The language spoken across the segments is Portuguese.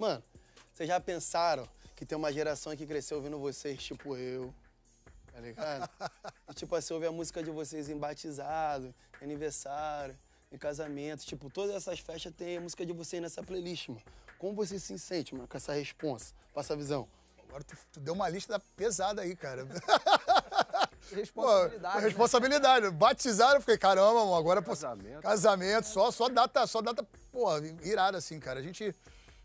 Mano, vocês já pensaram que tem uma geração que cresceu ouvindo vocês, tipo eu, tá ligado? E, tipo assim, ouve a música de vocês em batizado, em aniversário, em casamento. Tipo, todas essas festas tem a música de vocês nessa playlist, mano. Como você se sente, mano, com essa responsa? Passa a visão. Agora tu, tu deu uma lista pesada aí, cara. Responsabilidade. Pô, né? responsabilidade. Batizaram, eu fiquei, caramba, mano, agora pô, Casamento. casamento, só, só data, só data, pô, irada assim, cara. A gente,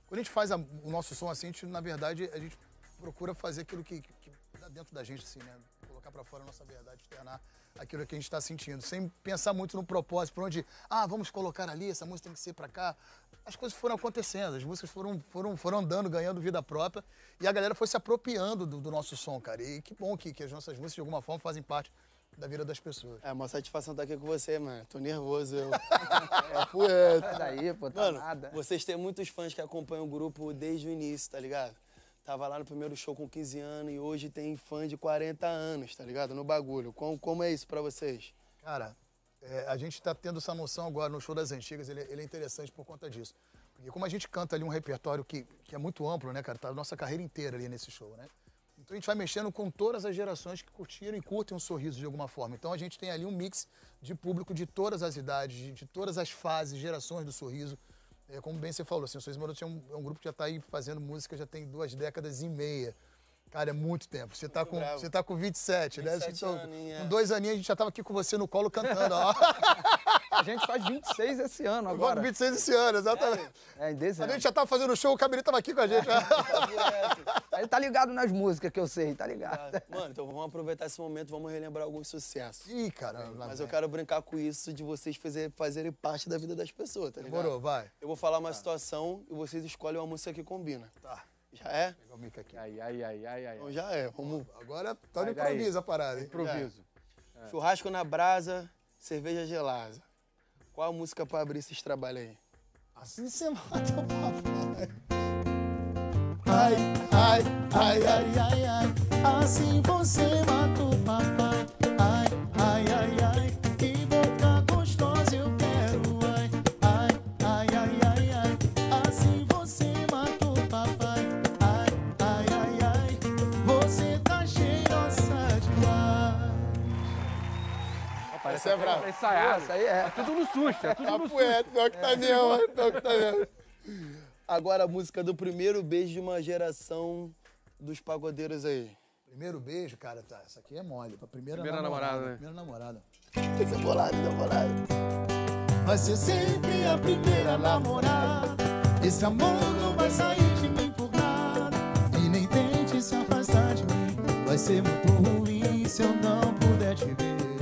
quando a gente faz a- o nosso som assim, a gente, na verdade, a gente procura fazer aquilo que, que dá dentro da gente, assim, né? Colocar pra fora a nossa verdade, externar aquilo que a gente tá sentindo, sem pensar muito no propósito, por onde, ah, vamos colocar ali, essa música tem que ser pra cá. As coisas foram acontecendo, as músicas foram, foram, foram andando, ganhando vida própria, e a galera foi se apropriando do, do nosso som, cara. E que bom que, que as nossas músicas, de alguma forma, fazem parte da vida das pessoas. É uma satisfação estar aqui com você, mano. Tô nervoso, eu. é poeta. Sai daí, pô, tá Mano, nada. vocês têm muitos fãs que acompanham o grupo desde o início, tá ligado? Tava lá no primeiro show com 15 anos e hoje tem fã de 40 anos, tá ligado? No bagulho. Como, como é isso pra vocês? Cara, é, a gente está tendo essa noção agora no show das antigas, ele, é- ele é interessante por conta disso. Porque como a gente canta ali um repertório que, que é muito amplo, né, cara? Tá a nossa carreira inteira ali nesse show, né? Então a gente vai mexendo com todas as gerações que curtiram e curtem um sorriso de alguma forma. Então a gente tem ali um mix de público de todas as idades, de, todas as fases, gerações do sorriso. É, como bem você falou, assim, o Sorriso Maroto é um, é um grupo que já está aí fazendo música já tem duas décadas e meia. Cara, é muito tempo. Você tá com, bravo. você tá com 27, né? 27 Então, aninhos, é. com dois aninhos a gente já tava aqui com você no colo cantando, ó. A gente faz 26 esse ano Agora agora. 26 esse ano, exatamente. É, em A gente já tava fazendo show, o Cabernet tava aqui com a gente. né? Ele tá ligado nas músicas que eu sei, tá ligado? Mano, então vamos aproveitar esse momento, vamos relembrar alguns sucessos. Ih, cara. lá Mas eu quero brincar com isso de vocês fazer, fazerem parte da vida das pessoas, tá ligado? Demorou, vai. Eu vou falar uma situação e vocês escolhem uma música que combina. Tá. Já é? Pega o mic aqui. Ai, ai, ai, ai, ai. Então já é. Vamos. Agora tá no improviso a parada, hein? Improviso. Churrasco na brasa, cerveja gelada. Qual a música pra abrir esses trabalhos aí? Assim você mata o papai. Ai, ai, ai, ai, ai, ai. Assim você mata o papai. Parece Essa é brava. pra ensaiar. Isso aí é. Tá tudo no susto, é tudo no Papo susto. é, pior que tá mesmo, mano, pior que tá mesmo. Agora a música do primeiro beijo de uma geração dos pagodeiros aí. Primeiro beijo, cara, tá. Essa aqui é mole. Pra primeira, Primeira namorada, né? Primeira namorada. Esse é bolado, esse é bolado. Vai ser sempre a primeira namorada. Esse amor não vai sair de mim por nada. E nem tente se afastar de mim. Vai ser muito ruim se eu não puder te ver.